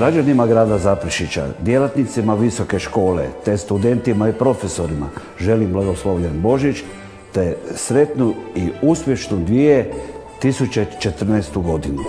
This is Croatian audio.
Građanima grada Zaprišića, djelatnicima visoke škole, te studentima i profesorima želim blagoslovljen Božić te sretnu i uspješnu 2014. godinu.